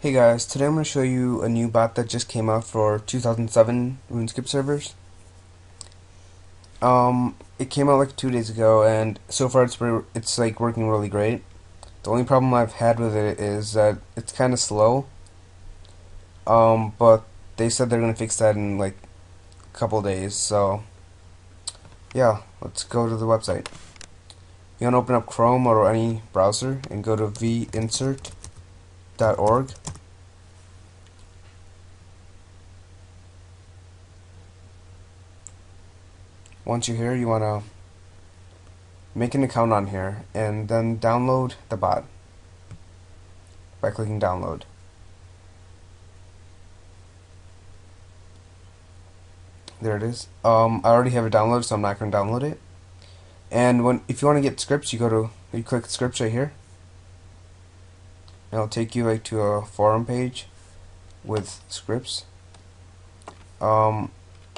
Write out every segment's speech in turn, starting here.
Hey guys, today I'm going to show you a new bot that just came out for 2007 RuneScape servers. Um, it came out like two days ago, and so far it's it's like working really great. The only problem I've had with it is that it's kind of slow. Um, but they said they're going to fix that in like a couple days, so yeah, let's go to the website. You want to open up Chrome or any browser and go to vinsert.org. Once you're here, you want to make an account on here and then download the bot by clicking download. There it is. Um, I already have it downloaded, so I'm not going to download it. And when if you want to get scripts, you go to you click scripts right here. It'll take you like to a forum page with scripts. Um,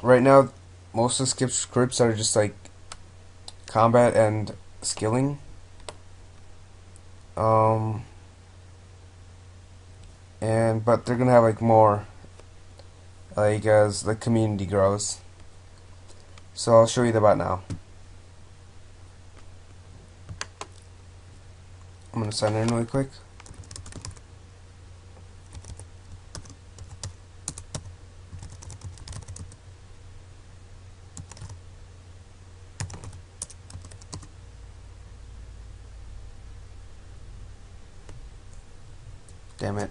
right now most of the scripts are just like combat and skilling. Um, and but they're gonna have like more like as the community grows. So I'll show you the bot now. I'm gonna sign in really quick. Damn it.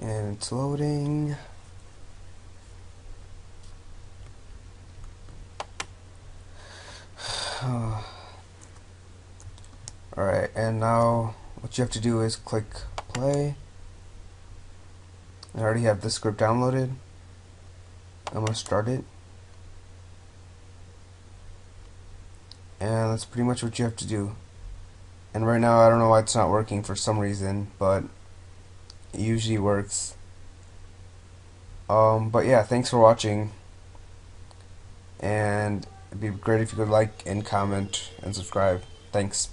And it's loading. Alright, and now what you have to do is click play. I already have the script downloaded. I'm going to start it. And that's pretty much what you have to do. And right now I don't know why it's not working for some reason, but it usually works. Um, but yeah, thanks for watching. And it'd be great if you could like and comment and subscribe. Thanks.